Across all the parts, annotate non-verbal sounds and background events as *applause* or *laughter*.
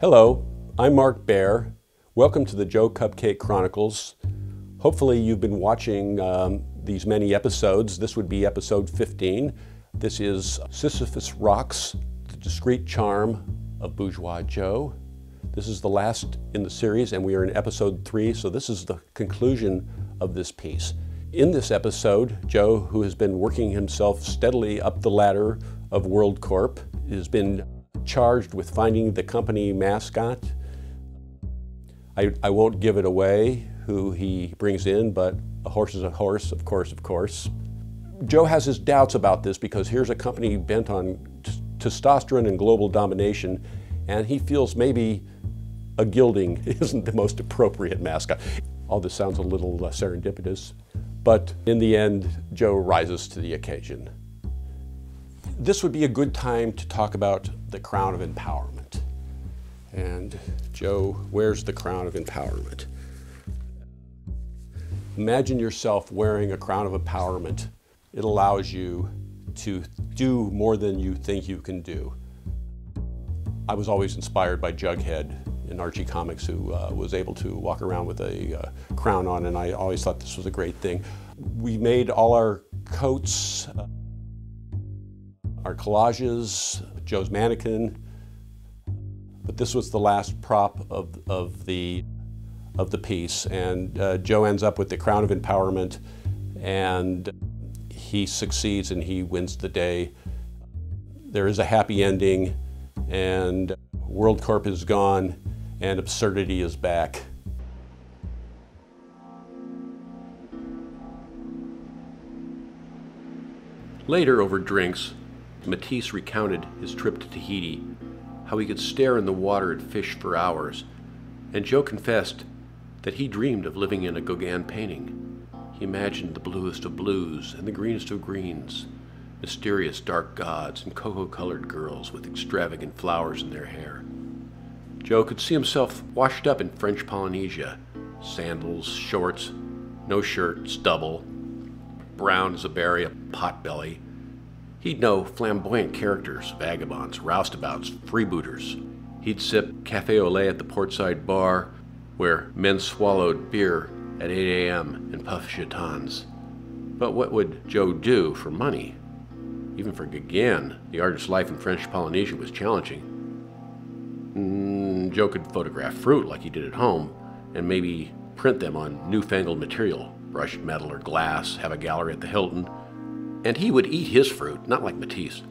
Hello, I'm Mark Baer. Welcome to the Joe Cupcake Chronicles. Hopefully, you've been watching um, these many episodes. This would be episode 15. This is Sisyphus Rocks, the discreet charm of Bourgeois Joe. This is the last in the series, and we are in episode three, so this is the conclusion of this piece. In this episode, Joe, who has been working himself steadily up the ladder of WorldCorp, has been charged with finding the company mascot. I, I won't give it away who he brings in, but a horse is a horse, of course, of course. Joe has his doubts about this because here's a company bent on testosterone and global domination, and he feels maybe a gelding *laughs* isn't the most appropriate mascot. All this sounds a little uh, serendipitous, but in the end, Joe rises to the occasion. This would be a good time to talk about the crown of empowerment. And Joe wears the crown of empowerment. Imagine yourself wearing a crown of empowerment. It allows you to do more than you think you can do. I was always inspired by Jughead in Archie Comics who uh, was able to walk around with a uh, crown on and I always thought this was a great thing. We made all our coats, uh, our collages, Joe's mannequin, but this was the last prop of, of, the, of the piece and uh, Joe ends up with the crown of empowerment and he succeeds and he wins the day. There is a happy ending and WorldCorp is gone and absurdity is back. Later, over drinks, Matisse recounted his trip to Tahiti, how he could stare in the water at fish for hours, and Joe confessed that he dreamed of living in a Gauguin painting. He imagined the bluest of blues and the greenest of greens, mysterious dark gods and cocoa colored girls with extravagant flowers in their hair. Joe could see himself washed up in French Polynesia sandals, shorts, no shirt, stubble, brown as a berry, a potbelly. He'd know flamboyant characters, vagabonds, roustabouts, freebooters. He'd sip cafe au lait at the portside bar where men swallowed beer at 8 a.m. and puffed chatons. But what would Joe do for money? Even for Gauguin, the artist's life in French Polynesia was challenging. Mm, Joe could photograph fruit like he did at home, and maybe print them on newfangled material, brushed metal or glass, have a gallery at the Hilton. And he would eat his fruit, not like Matisse.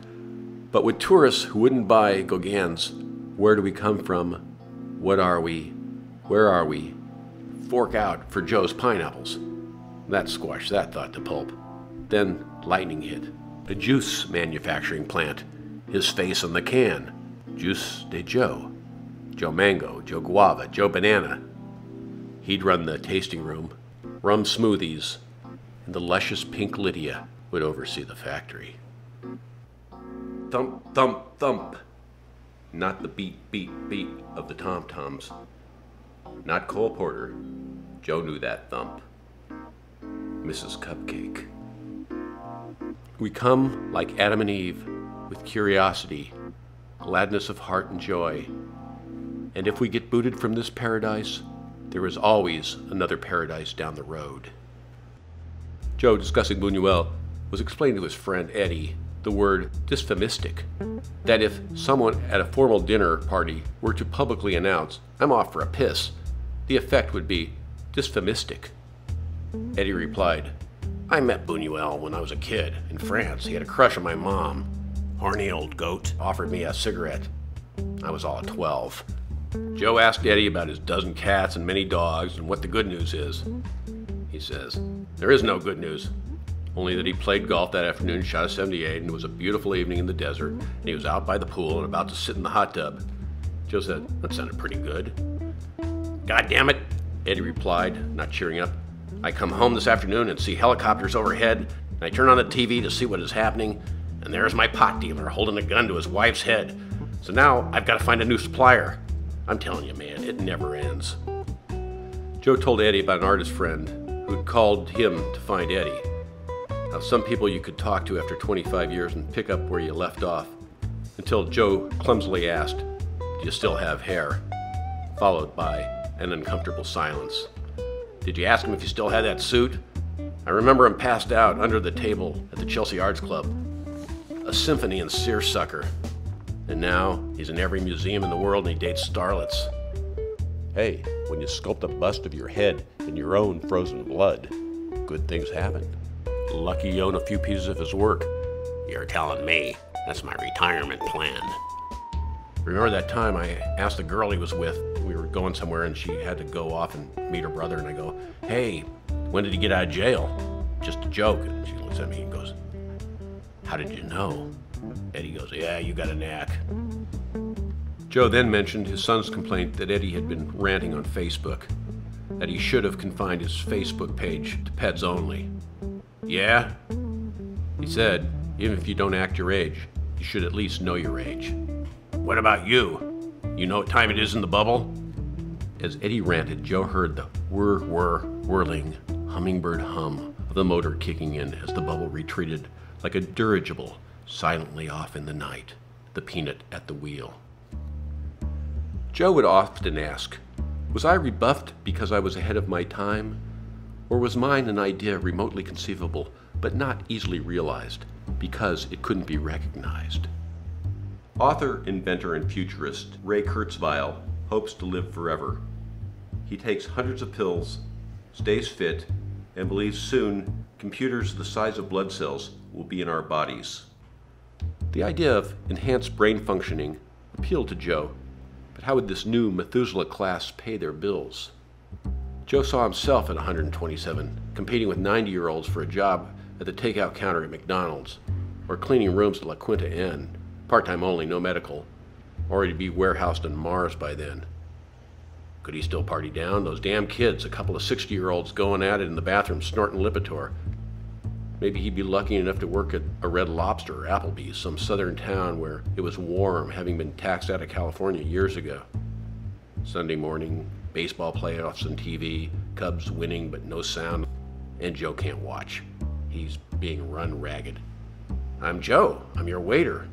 But with tourists who wouldn't buy Gauguin's, where do we come from? What are we? Where are we? Fork out for Joe's pineapples. That squashed that thought to pulp. Then lightning hit. A juice manufacturing plant. His face on the can. Juice de Joe. Joe Mango, Joe Guava, Joe Banana. He'd run the tasting room, rum smoothies, and the luscious pink Lydia would oversee the factory. Thump, thump, thump. Not the beat, beat, beat of the tom toms. Not Cole Porter. Joe knew that thump. Mrs. Cupcake. We come like Adam and Eve with curiosity gladness of heart and joy. And if we get booted from this paradise, there is always another paradise down the road. Joe, discussing Buñuel, was explaining to his friend Eddie the word dysphemistic. That if someone at a formal dinner party were to publicly announce, I'm off for a piss, the effect would be dysphemistic. Eddie replied, I met Buñuel when I was a kid in France. He had a crush on my mom. Horny old goat offered me a cigarette. I was all 12. Joe asked Eddie about his dozen cats and many dogs and what the good news is. He says, There is no good news. Only that he played golf that afternoon, shot a 78, and it was a beautiful evening in the desert, and he was out by the pool and about to sit in the hot tub. Joe said, That sounded pretty good. God damn it, Eddie replied, not cheering up. I come home this afternoon and see helicopters overhead, and I turn on the TV to see what is happening, and there's my pot dealer holding a gun to his wife's head. So now I've got to find a new supplier. I'm telling you, man, it never ends. Joe told Eddie about an artist friend who'd called him to find Eddie. Now, some people you could talk to after 25 years and pick up where you left off, until Joe clumsily asked, Do you still have hair? Followed by an uncomfortable silence. Did you ask him if he still had that suit? I remember him passed out under the table at the Chelsea Arts Club. A symphony in seersucker. And now he's in every museum in the world and he dates starlets. Hey, when you sculpt a bust of your head in your own frozen blood, good things happen. Lucky you own a few pieces of his work. You're telling me that's my retirement plan. Remember that time I asked the girl he was with, we were going somewhere and she had to go off and meet her brother, and I go, Hey, when did he get out of jail? Just a joke. And she looks at me and goes, How did you know? Eddie goes, Yeah, you got a knack. Joe then mentioned his son's complaint that Eddie had been ranting on Facebook, that he should have confined his Facebook page to pets only. Yeah? He said, even if you don't act your age, you should at least know your age. What about you? You know what time it is in the bubble? As Eddie ranted, Joe heard the whir whir whirling hummingbird hum of the motor kicking in as the bubble retreated like a dirigible silently off in the night, the peanut at the wheel. Joe would often ask, Was I rebuffed because I was ahead of my time? Or was mine an idea remotely conceivable, but not easily realized because it couldn't be recognized? Author, inventor, and futurist Ray Kurzweil hopes to live forever. He takes hundreds of pills, stays fit, and believes soon computers the size of blood cells will be in our bodies. The idea of enhanced brain functioning appealed to Joe, but how would this new Methuselah class pay their bills? Joe saw himself at 127, competing with 90 year olds for a job at the takeout counter at McDonald's, or cleaning rooms at La Quinta Inn, part time only, no medical, or he'd be warehoused on Mars by then. Could he still party down? Those damn kids, a couple of 60 year olds going at it in the bathroom snorting Lipitor. Maybe he'd be lucky enough to work at a Red Lobster or Applebee's, some southern town where it was warm, having been taxed out of California years ago. Sunday morning, baseball playoffs on TV, Cubs winning but no sound, and Joe can't watch. He's being run ragged. I'm Joe. I'm your waiter.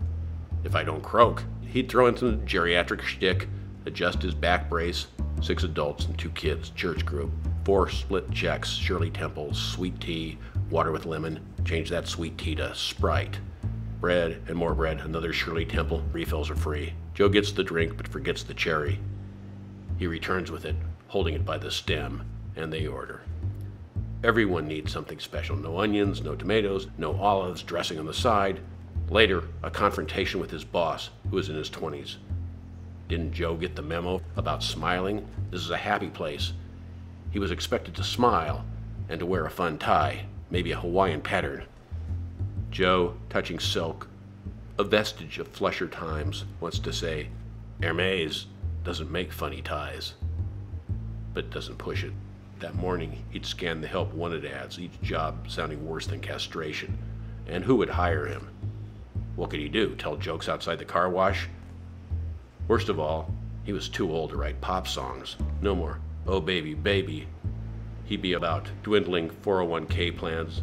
If I don't croak, he'd throw in some geriatric shtick, adjust his back brace, six adults and two kids, church group, four split checks, Shirley Temple, sweet tea, water with lemon, change that sweet tea to Sprite. Bread and more bread, another Shirley Temple, refills are free. Joe gets the drink but forgets the cherry. He returns with it, holding it by the stem, and they order. Everyone needs something special. No onions, no tomatoes, no olives, dressing on the side. Later, a confrontation with his boss, who is in his 20s. Didn't Joe get the memo about smiling? This is a happy place. He was expected to smile and to wear a fun tie, maybe a Hawaiian pattern. Joe, touching silk, a vestige of flesher times, wants to say, Hermes doesn't make funny ties, but doesn't push it. That morning, he'd scan the help wanted ads, each job sounding worse than castration. And who would hire him? What could he do? Tell jokes outside the car wash? Worst of all, he was too old to write pop songs. No more, oh baby, baby. He'd be about dwindling 401k plans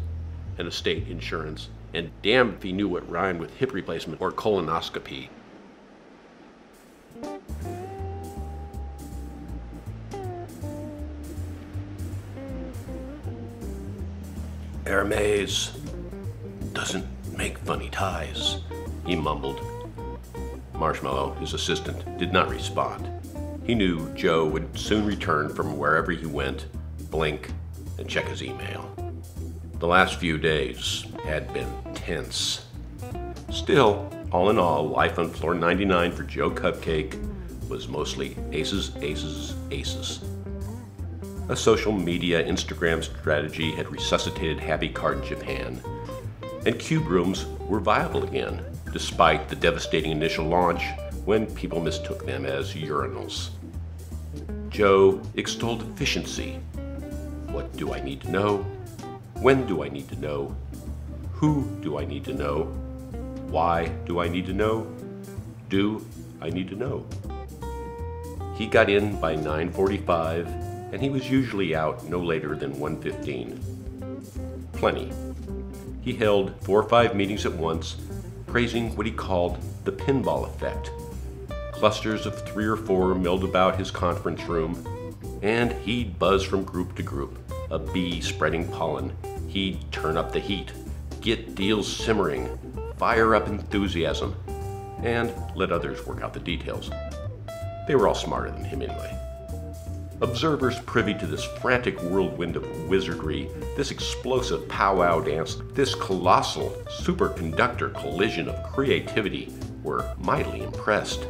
and estate insurance, and damn if he knew what rhymed with hip replacement or colonoscopy. Hermes doesn't make funny ties, he mumbled. Marshmallow, his assistant, did not respond. He knew Joe would soon return from wherever he went, blink, and check his email. The last few days had been tense. Still, all in all, life on floor 99 for Joe Cupcake was mostly aces, aces, aces. A social media Instagram strategy had resuscitated Happy Card in Japan, and cube rooms were viable again, despite the devastating initial launch when people mistook them as urinals. Joe extolled efficiency. What do I need to know? When do I need to know? Who do I need to know? Why do I need to know? Do I need to know? He got in by 9:45 and he was usually out no later than 1:15. Plenty. He held 4 or 5 meetings at once, praising what he called the pinball effect clusters of three or four milled about his conference room, and he'd buzz from group to group, a bee spreading pollen. He'd turn up the heat, get deals simmering, fire up enthusiasm, and let others work out the details. They were all smarter than him anyway. Observers privy to this frantic whirlwind of wizardry, this explosive powwow dance, this colossal superconductor collision of creativity were mightily impressed.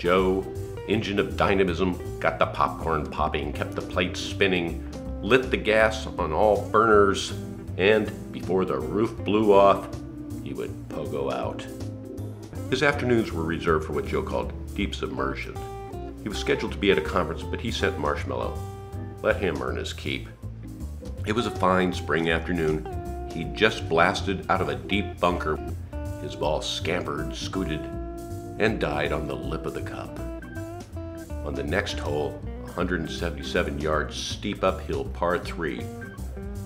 Joe, engine of dynamism, got the popcorn popping, kept the plates spinning, lit the gas on all burners, and before the roof blew off, he would pogo out. His afternoons were reserved for what Joe called deep submersion. He was scheduled to be at a conference, but he sent Marshmallow. Let him earn his keep. It was a fine spring afternoon. He just blasted out of a deep bunker. His ball scampered, scooted, and died on the lip of the cup. On the next hole, 177 yards steep uphill par 3,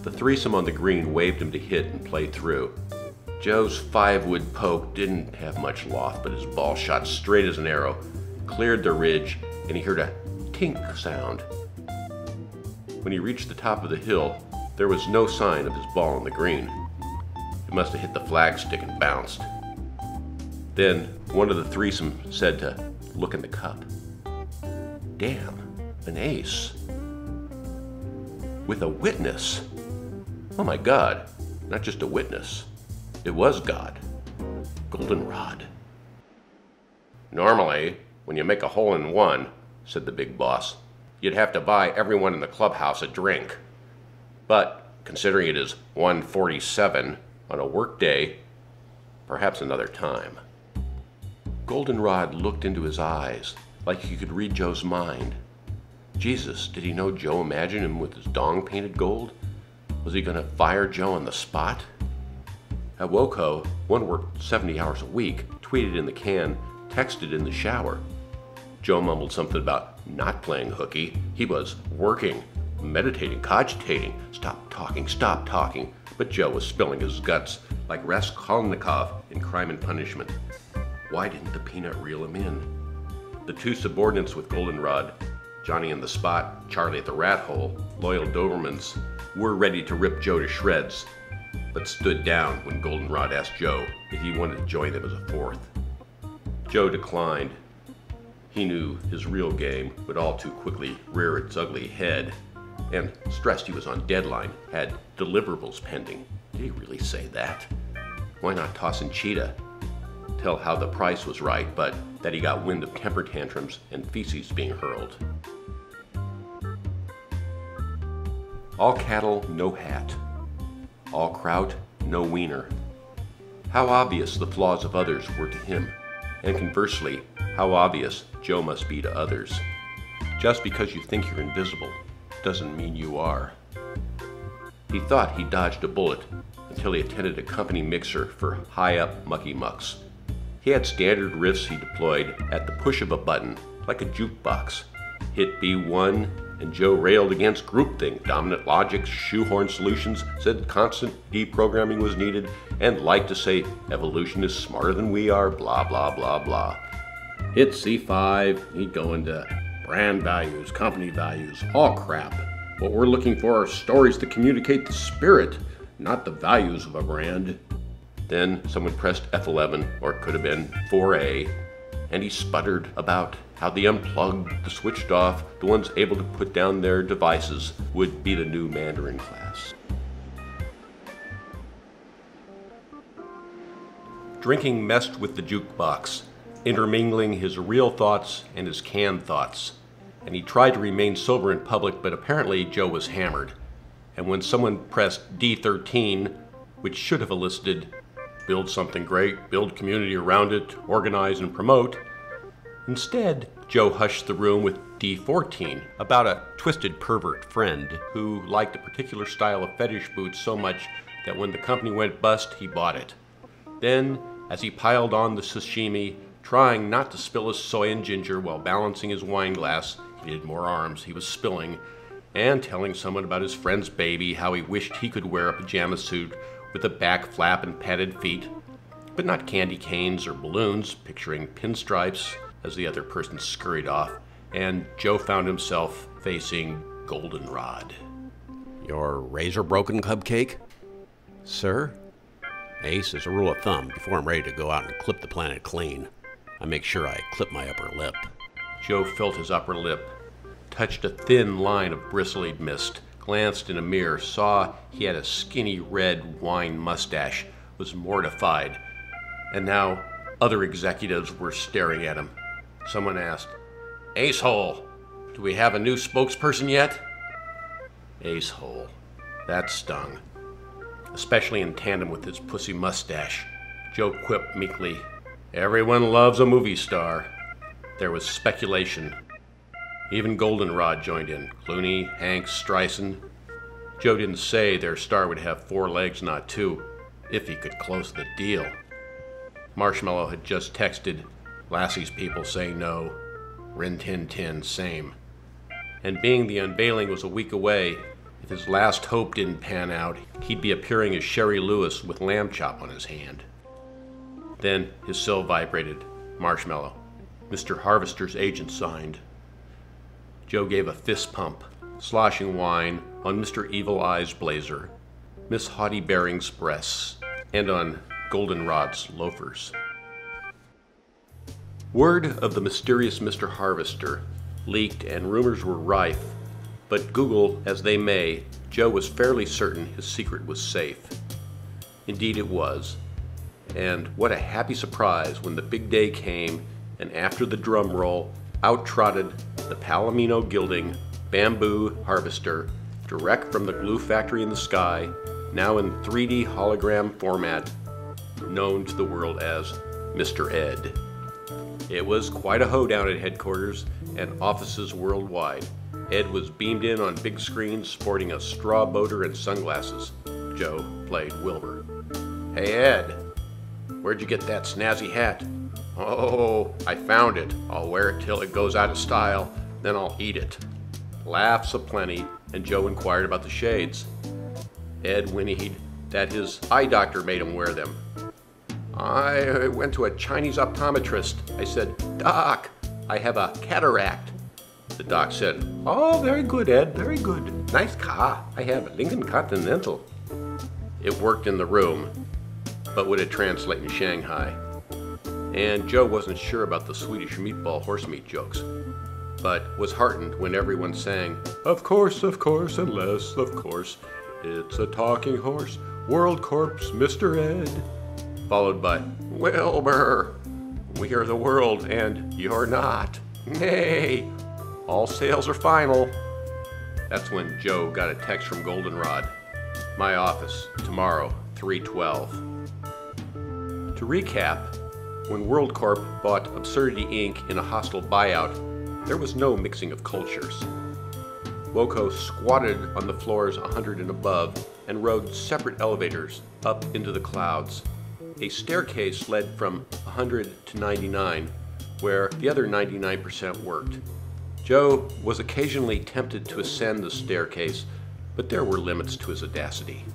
the threesome on the green waved him to hit and play through. Joe's five wood poke didn't have much loft, but his ball shot straight as an arrow, cleared the ridge, and he heard a tink sound. When he reached the top of the hill, there was no sign of his ball on the green. It must have hit the flagstick and bounced. Then one of the threesome said to look in the cup. Damn, an ace. With a witness. Oh my God, not just a witness. It was God. Goldenrod. Normally, when you make a hole in one, said the big boss. You'd have to buy everyone in the clubhouse a drink. But considering it is 147 on a work day, perhaps another time. Goldenrod looked into his eyes like he could read Joe's mind. Jesus, did he know Joe imagined him with his dong painted gold? Was he going to fire Joe on the spot? At WOCO, one worked 70 hours a week, tweeted in the can, texted in the shower. Joe mumbled something about not playing hooky. He was working, meditating, cogitating. Stop talking, stop talking. But Joe was spilling his guts like Raskolnikov in Crime and Punishment. Why didn't the peanut reel him in? The two subordinates with Goldenrod, Johnny in the Spot, Charlie at the Rat Hole, loyal Dobermans, were ready to rip Joe to shreds, but stood down when Goldenrod asked Joe if he wanted to join them as a fourth. Joe declined he knew his real game would all too quickly rear its ugly head, and stressed he was on deadline, had deliverables pending. Did he really say that? Why not toss in Cheetah? Tell how the price was right, but that he got wind of temper tantrums and feces being hurled. All cattle, no hat. All kraut, no wiener. How obvious the flaws of others were to him, and conversely, how obvious Joe must be to others. Just because you think you're invisible doesn't mean you are. He thought he dodged a bullet until he attended a company mixer for high up mucky mucks. He had standard riffs he deployed at the push of a button, like a jukebox. Hit B1, and Joe railed against groupthink, dominant logics, shoehorn solutions, said constant deprogramming was needed, and liked to say evolution is smarter than we are, blah, blah, blah, blah hit C5, he'd go into brand values, company values, all crap. What we're looking for are stories that communicate the spirit, not the values of a brand. Then someone pressed F11, or it could have been 4A, and he sputtered about how the unplugged, the switched off, the ones able to put down their devices would be the new Mandarin class. Drinking messed with the jukebox intermingling his real thoughts and his canned thoughts. And he tried to remain sober in public, but apparently Joe was hammered. And when someone pressed D13, which should have elicited build something great, build community around it, organize and promote, instead, Joe hushed the room with D14 about a twisted pervert friend who liked a particular style of fetish boots so much that when the company went bust, he bought it. Then, as he piled on the sashimi, Trying not to spill his soy and ginger while balancing his wine glass, he needed more arms, he was spilling, and telling someone about his friend's baby, how he wished he could wear a pajama suit with a back flap and padded feet, but not candy canes or balloons, picturing pinstripes, as the other person scurried off, and Joe found himself facing Goldenrod. Your razor broken, Cupcake? Sir? Ace, as a rule of thumb, before I'm ready to go out and clip the planet clean, I make sure I clip my upper lip. Joe felt his upper lip, touched a thin line of bristly mist, glanced in a mirror, saw he had a skinny red wine mustache, was mortified, and now other executives were staring at him. Someone asked, Ace Hole, do we have a new spokesperson yet? Ace Hole. That stung especially in tandem with his pussy mustache. Joe quipped meekly, Everyone loves a movie star. There was speculation. Even Goldenrod joined in Clooney, Hanks, Streisand. Joe didn't say their star would have four legs, not two, if he could close the deal. Marshmallow had just texted, Lassie's people say no. Rin Tin Tin, same. And being the unveiling was a week away, if his last hope didn't pan out, he'd be appearing as Shari Lewis with lamb chop on his hand. Then his cell vibrated. Marshmallow. Mr. Harvester's agent signed. Joe gave a fist pump, sloshing wine on Mr. Evil Eye's blazer, Miss Haughty Baring's breasts, and on Goldenrod's loafers. Word of the mysterious Mr. Harvester leaked, and rumors were rife but Google as they may, Joe was fairly certain his secret was safe. Indeed, it was. And what a happy surprise when the big day came and after the drum roll, out trotted the Palomino Gelding bamboo harvester direct from the glue factory in the sky, now in 3D hologram format, known to the world as Mr. Ed. It was quite a hoedown at headquarters and offices worldwide. Ed was beamed in on big screens sporting a straw boater and sunglasses. Joe played Wilbur. Hey, Ed, where'd you get that snazzy hat? Oh, I found it. I'll wear it till it goes out of style, then I'll eat it. Laughs aplenty, and Joe inquired about the shades. Ed whinnied that his eye doctor made him wear them. I went to a Chinese optometrist. I said, Doc, I have a cataract. The doc said, Oh, very good, Ed, very good. Nice car. I have Lincoln Continental. It worked in the room, but would it translate in Shanghai? And Joe wasn't sure about the Swedish meatball horse meat jokes, but was heartened when everyone sang, Of course, of course, unless, of course, it's a talking horse, WorldCorp's, Mr. Ed. Followed by, Wilbur, we are the world and you're not. Nay, all sales are final. That's when Joe got a text from Goldenrod. My office, tomorrow, 312. To recap, when WorldCorp bought Absurdity Inc. in a hostile buyout, there was no mixing of cultures. Woco squatted on the floors 100 and above and rode separate elevators up into the clouds. A staircase led from 100 to 99, where the other 99% worked. Joe was occasionally tempted to ascend the staircase, but there were limits to his audacity.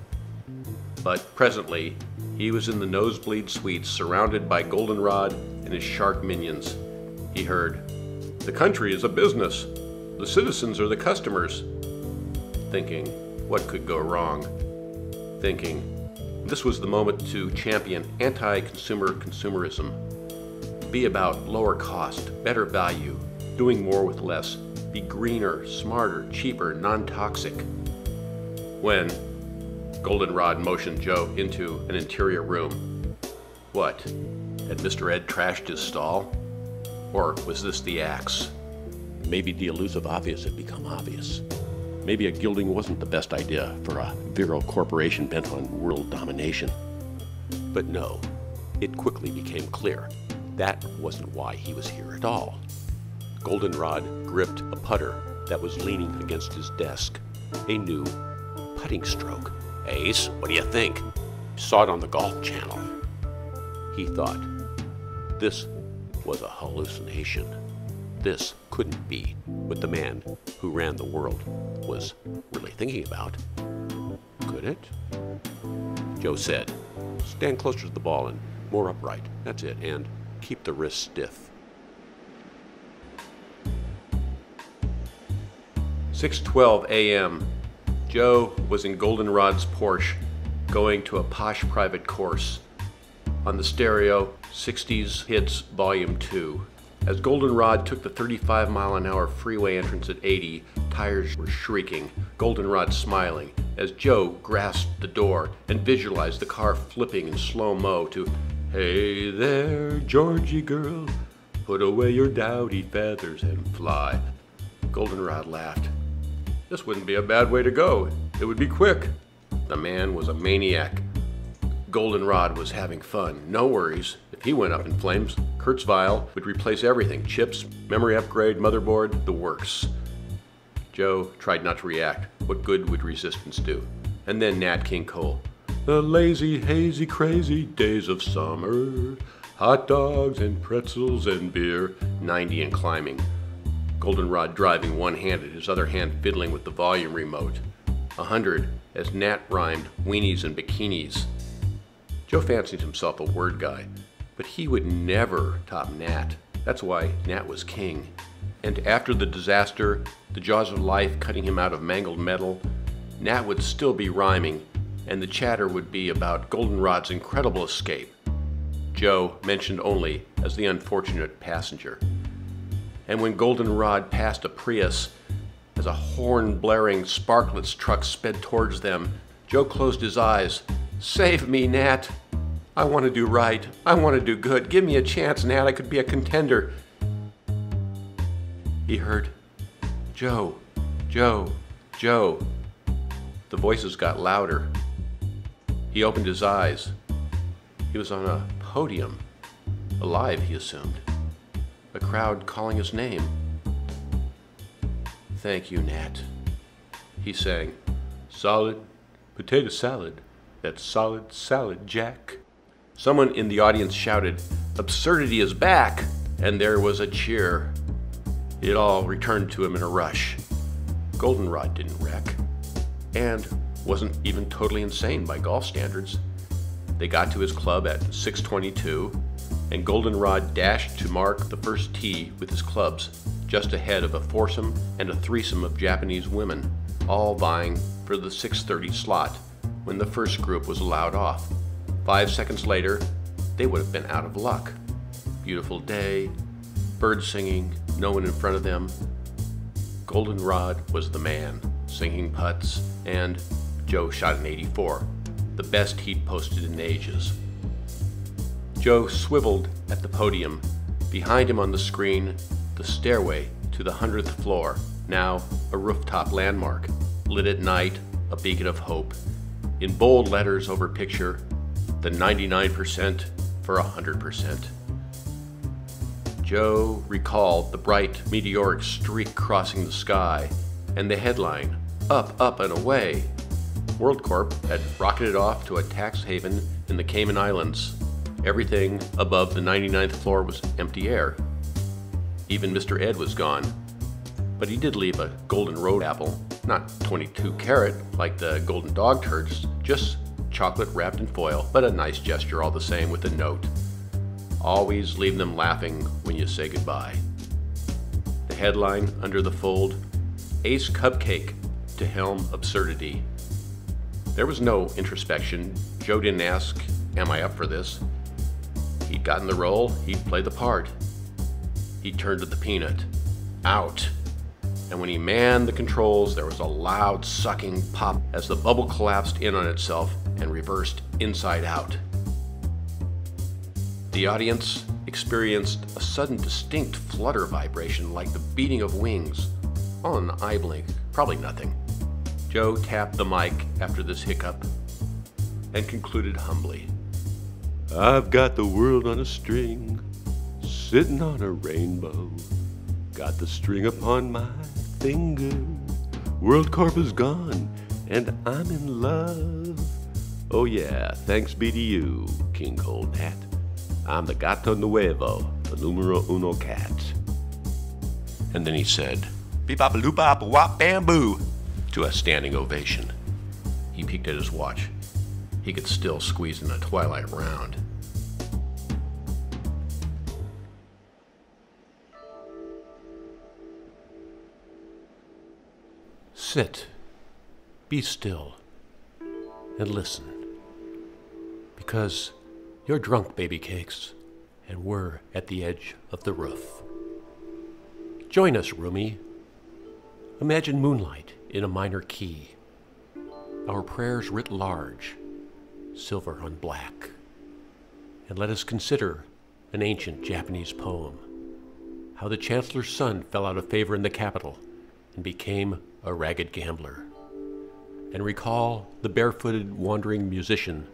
But presently, he was in the nosebleed suites surrounded by Goldenrod and his shark minions. He heard, The country is a business. The citizens are the customers. Thinking, what could go wrong? Thinking, this was the moment to champion anti consumer consumerism. Be about lower cost, better value, doing more with less, be greener, smarter, cheaper, non toxic. When Goldenrod motioned Joe into an interior room. What? Had Mr. Ed trashed his stall? Or was this the axe? Maybe the elusive obvious had become obvious. Maybe a gelding wasn't the best idea for a virile corporation bent on world domination. But no, it quickly became clear that wasn't why he was here at all. Goldenrod gripped a putter that was leaning against his desk. A new putting stroke. Ace, what do you think? Saw it on the Golf Channel. He thought, this was a hallucination. This couldn't be what the man who ran the world was really thinking about. Could it? Joe said, stand closer to the ball and more upright. That's it. And keep the wrist stiff. 6:12 a.m. Joe was in Goldenrod's Porsche, going to a posh private course. On the stereo, 60s Hits Volume 2. As Goldenrod took the 35 mile an hour freeway entrance at 80, tires were shrieking, Goldenrod smiling, as Joe grasped the door and visualized the car flipping in slow mo to Hey there, Georgie girl, put away your dowdy feathers and fly. Goldenrod laughed. This wouldn't be a bad way to go. It would be quick. The man was a maniac. Goldenrod was having fun. No worries. If he went up in flames, Kurzweil would replace everything chips, memory upgrade, motherboard, the works. Joe tried not to react. What good would resistance do? And then Nat King Cole. The lazy, hazy, crazy days of summer. Hot dogs and pretzels and beer. 90 and climbing. Goldenrod driving one handed, his other hand fiddling with the volume remote. A hundred as Nat rhymed weenies and bikinis. Joe fancied himself a word guy, but he would never top Nat. That's why Nat was king. And after the disaster, the jaws of life cutting him out of mangled metal, Nat would still be rhyming and the chatter would be about Goldenrod's incredible escape. Joe mentioned only as the unfortunate passenger. And when Goldenrod passed a Prius, as a horn blaring Sparklets truck sped towards them, Joe closed his eyes. Save me, Nat! I want to do right. I want to do good. Give me a chance, Nat. I could be a contender. He heard, Joe, Joe, Joe. The voices got louder. He opened his eyes. He was on a podium, alive, he assumed. A crowd calling his name. Thank you, Nat. He sang, Solid potato salad. That's solid salad, Jack. Someone in the audience shouted, Absurdity is back! And there was a cheer. It all returned to him in a rush. Goldenrod didn't wreck. And wasn't even totally insane by golf standards. They got to his club at 622, and Goldenrod dashed to mark the first tee with his clubs, just ahead of a foursome and a threesome of Japanese women, all vying for the 630 slot when the first group was allowed off. Five seconds later, they would have been out of luck. Beautiful day, birds singing, no one in front of them. Goldenrod was the man, singing putts, and Joe shot an 84, the best he'd posted in ages. Joe swiveled at the podium. Behind him on the screen, the stairway to the 100th floor, now a rooftop landmark, lit at night, a beacon of hope. In bold letters over picture, the 99% for 100%. Joe recalled the bright meteoric streak crossing the sky and the headline, Up, Up, and Away, WorldCorp had rocketed off to a tax haven in the Cayman Islands. Everything above the 99th floor was empty air. Even Mr. Ed was gone. But he did leave a golden road apple, not 22 carat like the golden dog turds, just chocolate wrapped in foil, but a nice gesture all the same with a note. Always leave them laughing when you say goodbye. The headline under the fold Ace Cupcake to helm absurdity. There was no introspection. Joe didn't ask, Am I up for this? He'd gotten the role, he'd play the part. He turned to the peanut. Out. And when he manned the controls, there was a loud sucking pop as the bubble collapsed in on itself and reversed inside out. The audience experienced a sudden distinct flutter vibration like the beating of wings. On an eye blink, probably nothing. Joe tapped the mic after this hiccup and concluded humbly I've got the world on a string, sitting on a rainbow. Got the string upon my finger. WorldCorp is gone, and I'm in love. Oh, yeah, thanks be to you, King Cold Hat. I'm the gato nuevo, the numero uno cat. And then he said, Beep bop loop bop wop bamboo to a standing ovation. He peeked at his watch. He could still squeeze in a twilight round. Sit, be still, and listen. Because you're drunk, baby cakes, and we're at the edge of the roof. Join us, Rumi. Imagine moonlight in a minor key. Our prayers writ large, silver on black. And let us consider an ancient Japanese poem how the chancellor's son fell out of favor in the capital and became a ragged gambler. And recall the barefooted wandering musician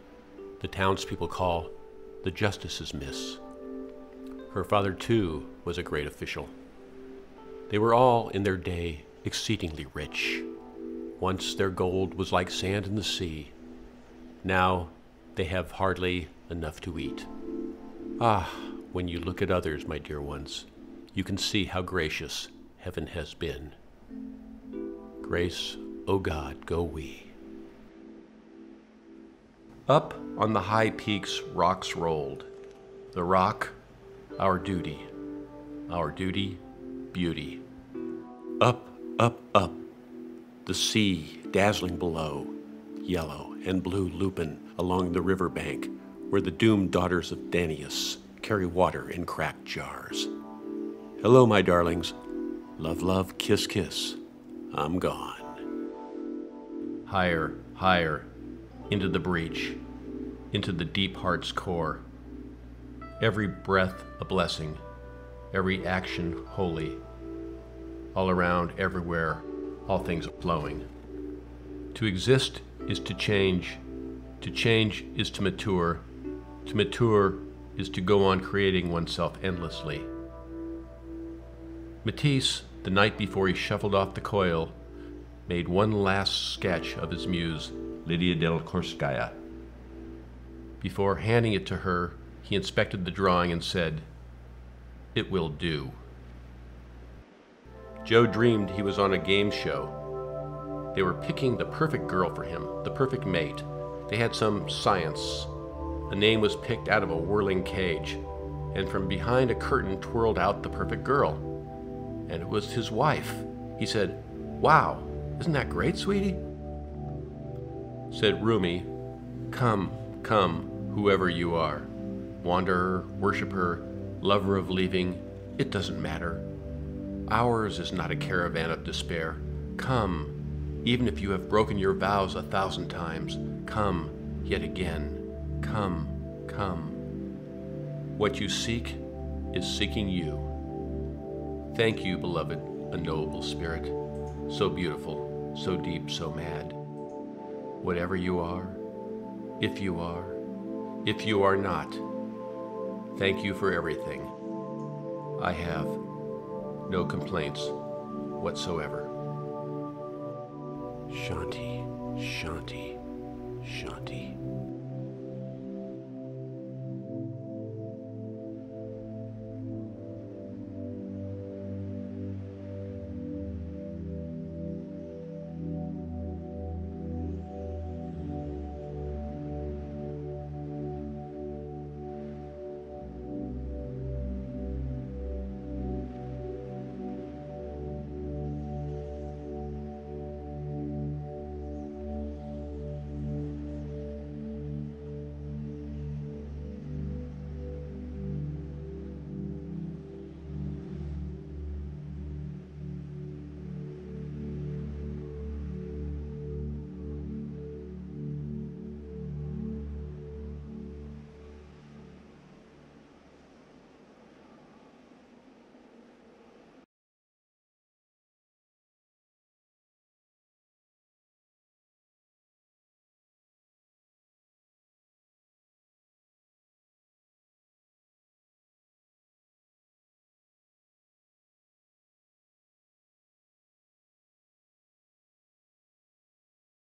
the townspeople call the justice's miss. Her father, too, was a great official. They were all, in their day, exceedingly rich. Once their gold was like sand in the sea. Now they have hardly enough to eat. Ah, when you look at others, my dear ones, you can see how gracious heaven has been. Grace, O God, go we. Up on the high peaks, rocks rolled. The rock, our duty. Our duty, beauty. Up, up, up. The sea, dazzling below, yellow and blue lupin along the river bank, where the doomed daughters of Danaus carry water in cracked jars. Hello, my darlings. Love, love, kiss, kiss. I'm gone. Higher, higher, into the breach, into the deep heart's core. Every breath a blessing, every action holy. All around, everywhere, all things flowing. To exist is to change. To change is to mature. To mature is to go on creating oneself endlessly. Matisse, the night before he shuffled off the coil, made one last sketch of his muse, Lydia Delectorskaya. Before handing it to her, he inspected the drawing and said, It will do. Joe dreamed he was on a game show. They were picking the perfect girl for him, the perfect mate. They had some science. A name was picked out of a whirling cage, and from behind a curtain twirled out the perfect girl. And it was his wife. He said, Wow, isn't that great, sweetie? Said Rumi, Come, come, whoever you are. Wanderer, worshiper, lover of leaving, it doesn't matter. Ours is not a caravan of despair. Come, even if you have broken your vows a thousand times, come yet again. Come, come. What you seek is seeking you. Thank you, beloved, a noble spirit, so beautiful, so deep, so mad. Whatever you are, if you are, if you are not, thank you for everything. I have no complaints whatsoever. Shanti, Shanti, Shanti.